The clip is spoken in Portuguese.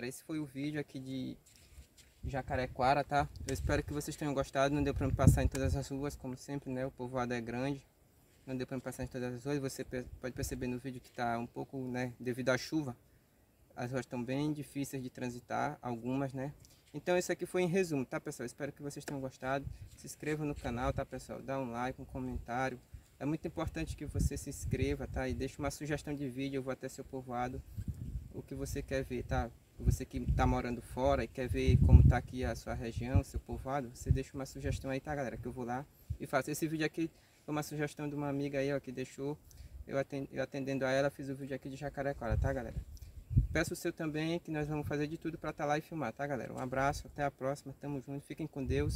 Galera, esse foi o vídeo aqui de Jacarequara, tá? Eu espero que vocês tenham gostado. Não deu para me passar em todas as ruas, como sempre, né? O povoado é grande. Não deu para me passar em todas as ruas. Você pode perceber no vídeo que está um pouco, né? Devido à chuva. As ruas estão bem difíceis de transitar, algumas, né? Então esse aqui foi em resumo, tá pessoal? Espero que vocês tenham gostado. Se inscreva no canal, tá pessoal? Dá um like, um comentário. É muito importante que você se inscreva, tá? E deixe uma sugestão de vídeo, eu vou até seu povoado. O que você quer ver, tá? Você que está morando fora e quer ver como está aqui a sua região, seu povoado, você deixa uma sugestão aí, tá galera? Que eu vou lá e faço. Esse vídeo aqui foi uma sugestão de uma amiga aí, ó, que deixou. Eu, atendendo a ela, fiz o vídeo aqui de Jacarequara, tá galera? Peço o seu também, que nós vamos fazer de tudo para estar tá lá e filmar, tá galera? Um abraço, até a próxima, tamo junto, fiquem com Deus.